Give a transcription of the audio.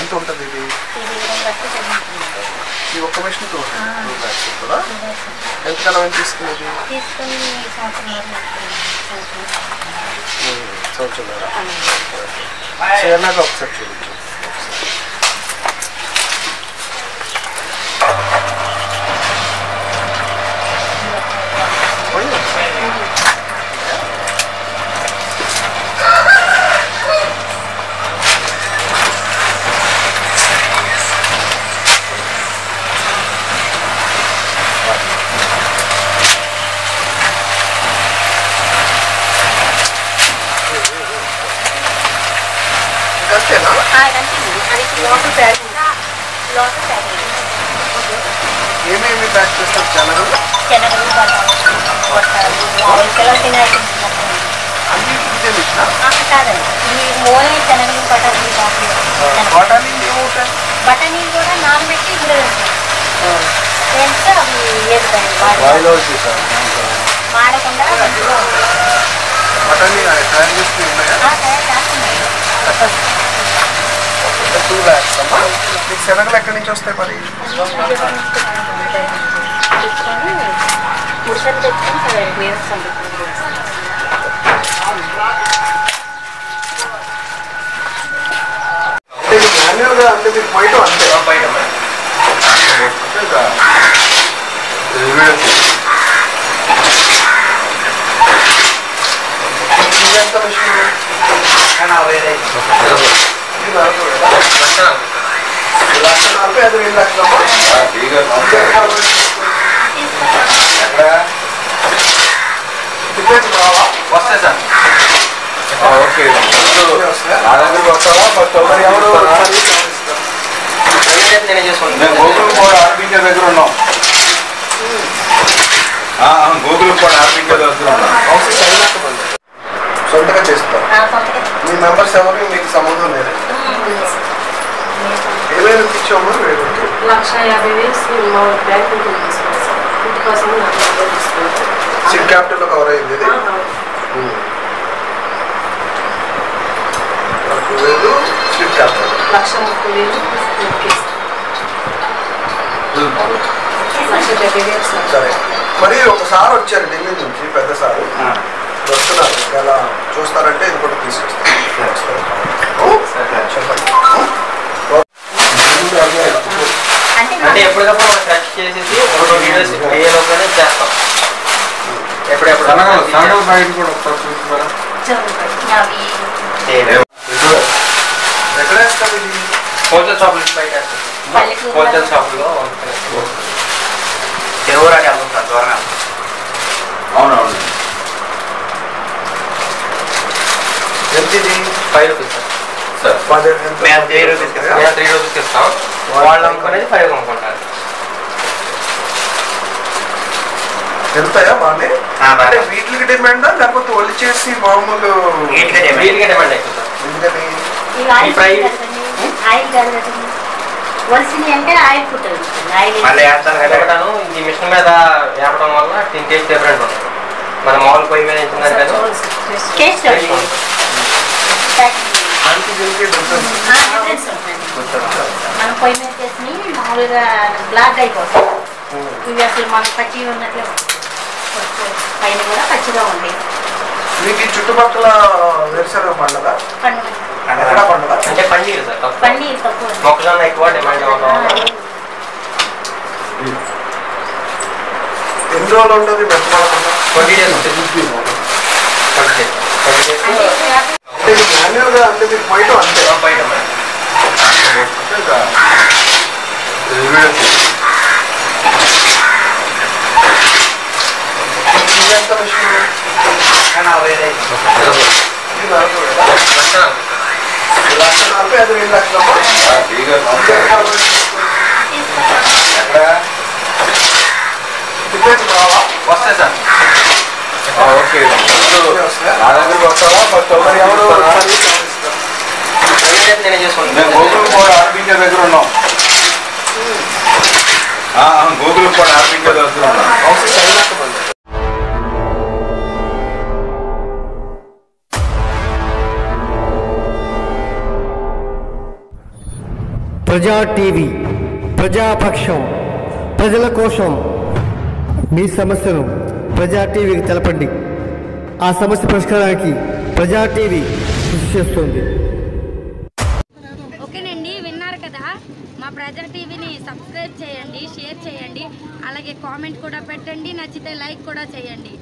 ఎంత ఉంటుంది ఇది. ఈ ఒక్క మిషన్ టూ టూ బ్యాగ్స్ ఉంటుందా ఎంతకాలం ఏం తీసుకునేది సంవత్సరం ఒకసారి చూపించు. లోపల ప్యాడ్ లోపల ప్యాడ్ ఏమేమి ప్యాక్ చేస్తారు జనరల్? శనగలు బఠాలు ఐటమ్స్ అన్ని కాదండి ఈ మూలే శనగలు బఠాలు వాటాన్ని ఏమవుతాయి బఠానీలు కూడా నానబెట్టి ఇందులో వేస్తాం అవి వాడి మాడకుండా చేస్తూ ఆ, తయారు చేస్తున్నాయి టూ ల్యాక్స్ అమ్మా మీకు శనగలు ఎక్కడి నుంచి వస్తాయి మరి మాన్యువల్గా అంటే మీకు బయట అంతే బయట ఎంత విషయం నలభై లక్ష నలభై ఐదు వేలు లక్షలమ్మా టికెట్ రావా వస్తాయి సార్ ఓకే? నా దగ్గరికి వస్తావా ఫస్ట్ ఎవరు మేము గూగుల్ కూడా ఆర్బికే దగ్గర ఉన్నాం గూగుల్ కూడా ఆర్బికే దగ్గర ఉన్నాం. సొంతగా సొంతగా మీ మెంబర్స్ ఎవరు మీకు సంబంధం లేదు లక్ష యాభై వేలు మా బ్యాంక్ నుంచి తీసుకున్నాం సార్ ఇంటి కోసం నాకు డబ్బులు తీసుకున్నాం సిట్ క్యాపిటల్ కవర్ అయింది ఇది వేలు క్యాపిటల్ లక్ష ముప్పై వేలు సార్ మరి ఒకసారి వచ్చారు ఢిల్లీ నుంచి పెద్ద సారు వస్తున్నారు ఎలా చూస్తారంటే ఇది కూడా తీసుకొస్తారు చెప్పండి అంటే ఎప్పటికప్పుడు మనం టచ్ చేసేసి ఒక వీడియోస్ ఏ లోపలనే చేస్తాం. ఎప్పుడెప్పుడు? శనగలు బయట కూడా ఒకసారి చూసుకోరా ఎక్కడ వేస్తారు హోల్సేల్ షాపులు బయట హోల్సేల్ షాపులో తిరువురాకి వెళ్తాం సార్ దూరం అవునవును. ఎంత ఇది ఫైవ్ రూపీస్ సార్. త్రీ మేము త్రీ ఇస్తాం. వాళ్ళు అమ్ముకునేది ఫైవ్ అమ్ముకుంటారు వెళ్తాయా బాగానే. అంటే వీటికి డిమాండా? లేకపోతే ఒలి చేసి మామూలు వీటికే డిమాండ్. ఎందుకని? ఈ మిషన్ మీద వేపడం వల్ల దీని టేస్ట్ డిఫరెంట్ ఉంటుంది. మన మామూలు పొయ్యి మీద టేస్ట్ టేస్ట్ టేస్ట్ ఉంటుంది. దానికి దీనికి డిఫరెన్స్ డిఫరెన్స్ ఉంటుంది మనం పొయ్యి మీద చేసి మామూలుగా బ్లాక్ అయిపోతాయి. ఇవి అసలు మనకు పచ్చి ఉన్నట్లే. పైన కూడా పచ్చిగా ఉంది. మీకు చుట్టుపక్కల వేరుశనగ పండుగ? పండుగ. పండుగ? అంటే పన్నీర్ సార్ తక్కువ. పన్నీర్ తక్కువ ఉంది. మొక్కజొన్న ఎక్కువ డిమాండ్ ఎన్ని రోజులు ఉంటుంది ట్వంటీ డేస్ ఉంటుంది. Twenty days. Twenty days. అంటే మాన్యువల్గా అంటే బయట అంతే. బయట ఇది ఎంత మిషన్ ఇది నలభై వేలా? లక్ష నలభై ఐదు వేలు లక్షలమ్మా ఎక్కడ టికెట్ రావా వస్తాయి సార్ ఓకే ఇవే వస్తాయా? నా దగ్గరికి వస్తావా ఫస్ట్ మరి ఎవరు ప్రజా టీవీ ప్రజాపక్షం ప్రజల కోసం మీ సమస్యను ప్రజా టీవీకి తెలపండి. ఆ సమస్య పరిష్కారానికి ప్రజా టీవీ కృషి చేస్తుంది. టీవీని సబ్స్క్రైబ్ చేయండి షేర్ చేయండి అలాగే కామెంట్ కూడా పెట్టండి నచ్చితే లైక్ కూడా చేయండి.